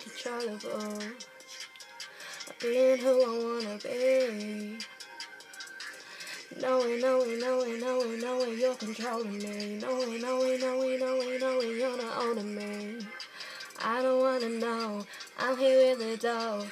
uncontrollable. Um, Being who I wanna be. Knowing, knowing, knowing, knowing, knowing you're controlling me. Knowing, knowing, knowing, knowing, knowing you're not owning me. I don't wanna know. I'm here with the dough.